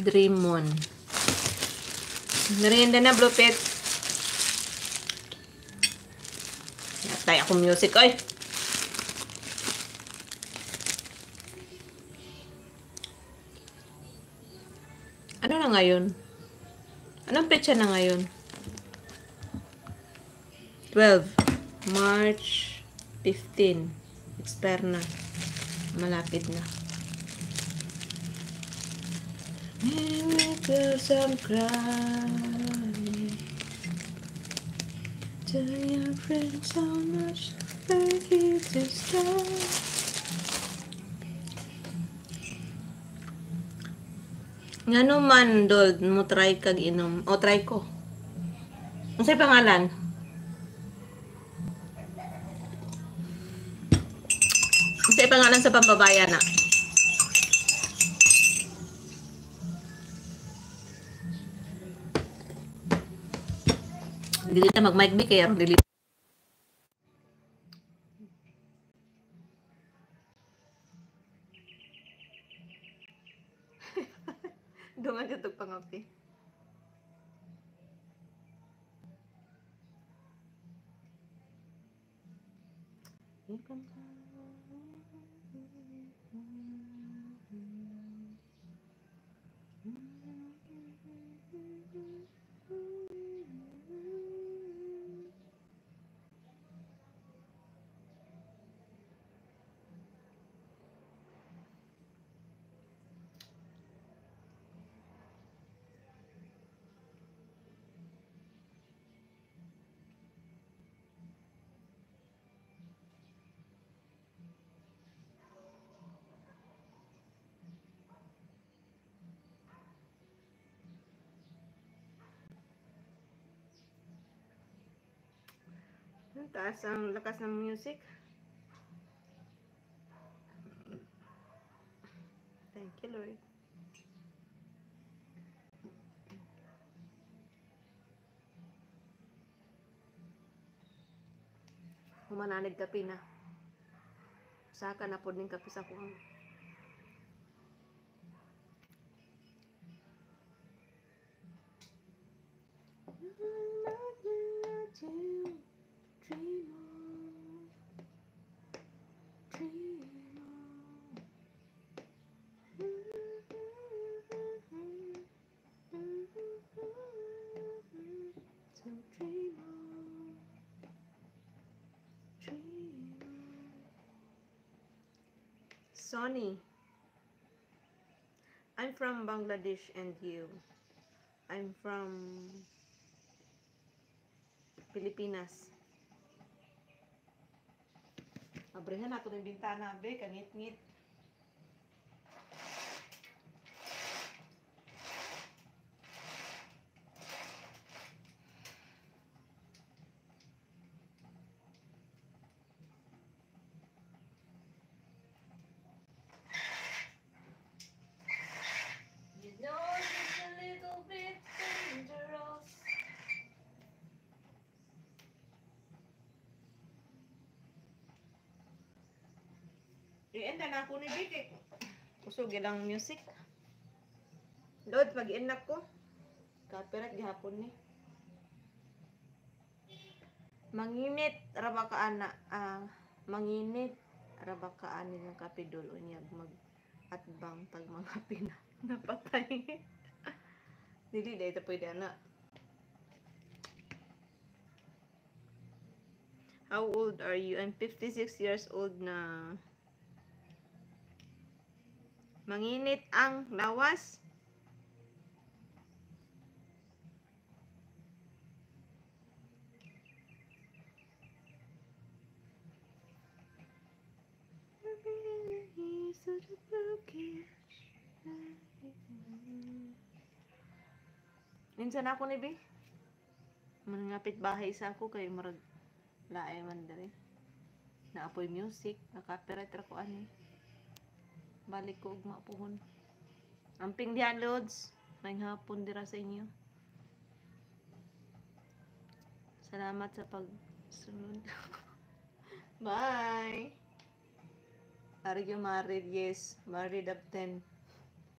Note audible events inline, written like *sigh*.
Dreamon. Merienda na, Blue Pet. Yatay ako music, oy. Ano na ngayon? Anong petsa na ngayon? 12. March 15. Expire na. Malapit na. Miracles I'm crying. Tell your friends how much give to stay. Nga man, Dol, mo try kag inom. O, try ko. Ang sa'yo pangalan? Ang sa'yo pangalan sa pambabayan na? Dili na mag-mic be kaya dili. Dungan dito pangapi. Ang taas ang lakas ng music. Thank you, Lord. Humananid kape na. Saka na po din kape sa kung Dream Sonny, I'm from Bangladesh and you? I'm from Pilipinas. Abrehan ako ng bintana, be, kangit-ngit. I-end na ako ni Vicky. Kusog ilang music. Lord, pag i-end ko. Copyright gihapon ni. Manginit raba ka ana ah, manginit raba ka ani ng kapidol unyag mag atbang pag mga *laughs* pina napatay. Dili dahil ito pwede ana. How old are you? I'm 56 years old na. Manginit ang lawas. Minsan ako ni Bi. Manangapit bahay sa ako kay marag laay man diri. Naapoy music, na-copyright ra ko ani. Balik ko ug mapuhon. Amping dihan loads. May hapon dira sa inyo. Salamat sa pagsunod. *laughs* Bye. Are you married? Yes. Married up 10.